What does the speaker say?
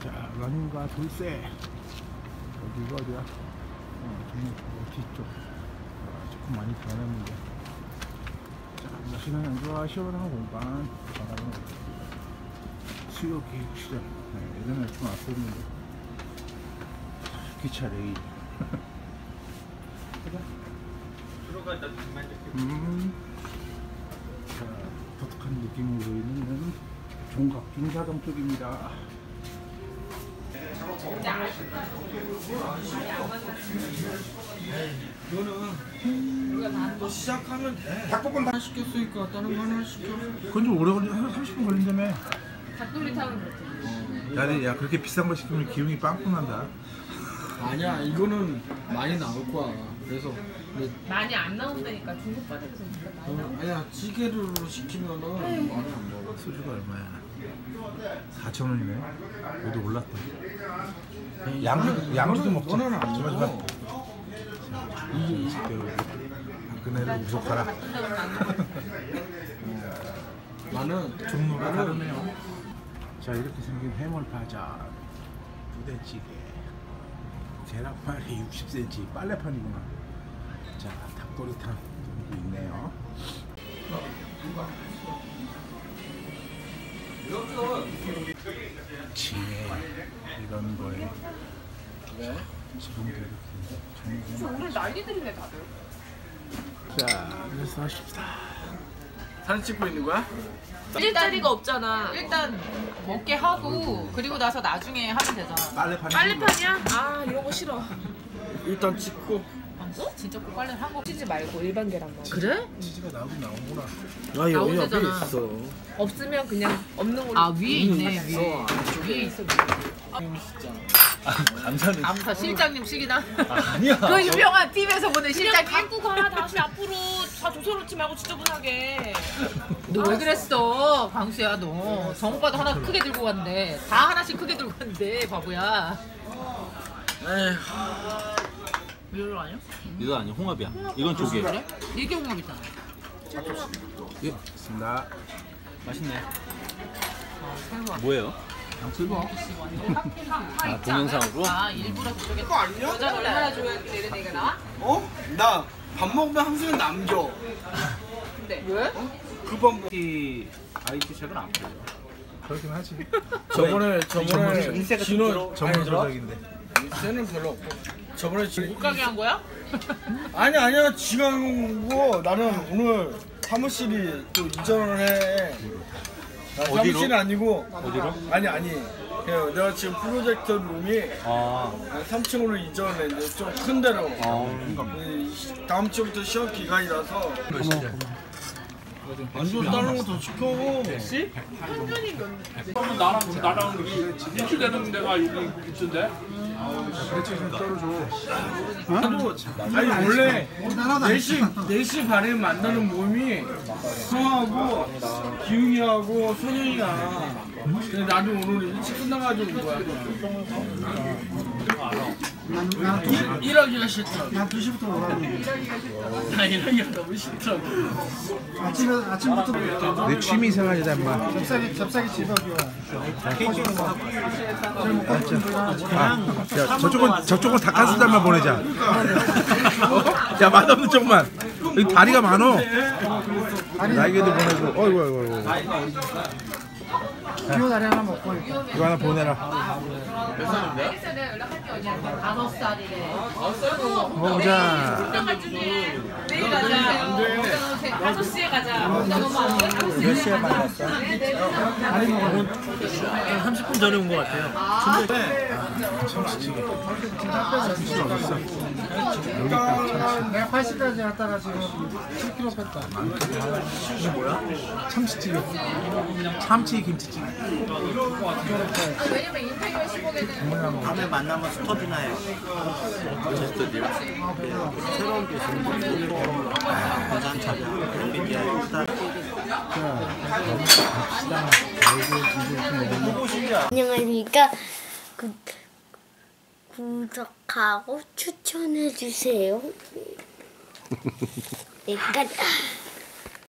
자, 러닝과 돌쇠. 여기가 어디야? 어, 동네 뒤쪽. 아, 조금 많이 변했는데. 자, 날씨는 안 좋아. 시원한 공간. 바다는 수요 교육시장. 네, 예전에 좀 앞섰는데. 기차 레일. 가자. 음. 자, 독특한 느낌으로 있는 종각 중사동 쪽입니다. 너 시작하면 돼. 닭볶음 하나 시켰으니까 다른 거 하나 시켜. 그건 좀 오래 걸리, 한 30분 걸린다며. 닭도리탕은 그렇지. 야, 야, 그렇게 비싼 거 시키면 기운이 빵꾸 난다. 아니야, 이거는 많이 나올 거야. 그래서 많이 안 나온다니까 중국 바닥에서 많이 나온다. 어, 아니야 찌개로 시키면은 많이 안 먹어. 소주가 얼마야? 4천 원이네. 그래도 올랐다. 양주, 양주도 먹자. 이거는 안 좋아, 좋아. 먹어. 이 박근혜를 구속하라. 나는 종로가 다르네요. 자 이렇게 생긴 해물파전, 부대찌개, 계란말이 60cm 빨래판이구나. 자 닭도리탕 지혜 이런 거에 왜? 지금도 이렇게 그래서 오늘 난리들이네 다들. 자 그래서 하십시다. 사진 찍고 있는 거야? 일자리가 없잖아. 일단 먹게 하고 그리고 나서 나중에 하면 되잖아. 빨래판 빨래판이야? 아 이런 거 싫어. 일단 찍고. 진짜 꼭 빨래 하고 치지 말고 일반 계란만. 그래? 치즈가 나오긴 나오구나. 아 여기 앞에 나오잖아. 있어. 없으면 그냥 없는 걸로. 아 위에 있네 있어. 위에. 위에 있어. 감사는 아무튼 실장님 식이나. 아니야. 그 유명한 TV에서 보는 그냥 실장님. 갖고 가 다시 앞으로 다 조서놓지 말고 지저분하게. 너 왜 그랬어, 광수야 너. 정오빠도 하나 크게 들고 갔는데 다 하나씩 크게 들고 갔는데 바보야. 에휴. 이거 아니야? 이거 아니야 홍합이야. 이건 조개. 그래? 이게 홍합이잖아. 예, 있습니다. 맛있네. 생선. 뭐예요? 양슬버. 아, 동영상으로? 아 일부러 그쪽에 그거 아니야? 여자를 얼마나 좋아했는데 이런 얘기가 나와? 어? 나 밥 먹으면 항상 남겨. 근데 왜? 그 방법. 이 IT 책은 안 보여. 그렇긴 하지. 저번에 저번에 인쇄가 좀 진호 들어. 전문 조작인데. 인쇄는 별로 없고. 저번에 지못 가게 한 거야? 아니 아니야 지가 오고 나는 오늘 사무실이 또 이전을 해. 나 어디로? 사무실이 아니고 어디로? 아니 아니. 그냥 내가 지금 프로젝터 룸이 아, 3층으로 이전을 했는데 좀 큰 데로. 아. 이 다음 주부터 시험 기간이라서 안 좋다는 거더 시켜. 그러면 나랑 나랑 일치되는 데가 여기 있던데. 배치 좀 떨어져. 나도 아니 원래 4시 4시 반에 만나는 몸이 형하고 기웅이하고 소영이야. 근데 나도 오늘 일찍 끝나가지고 온 거야. 일, 일하기가 싫더라고. 난 2시부터 오라고. 나 일하기가 너무 싫더라고. 아침에, 아침부터 내 취미 생활이다 임마. 잽싸게, 잽싸게 와. 아, 야, 저쪽은 저쪽은 닭가슴살만 보내자. 야 맛없는 쪽만. 여기 다리가 많어. 날개도 보내고. 어이구 어이구. 어이구. 기호 다리 하나 먹고. 이거 하나 보내라. 연락할게 언니한테 다섯 살이래. 먹자. 내일 가자. 다섯 시에 가자. 다섯 시에 시에 만났어? 30분 전에 온 것 같아요. 내가 80까지 갔다가 지금 7kg 뺐다. 참치찌개. 참치 김치찌개. 왜냐면 인테리어 15개는 다음에 만나면 스톱이나 해. 제스터디요? 새로운 게 있으면 괜찮잖아. MBTI 일단 안녕하십니까. 구, 구독하고 추천해주세요. 내가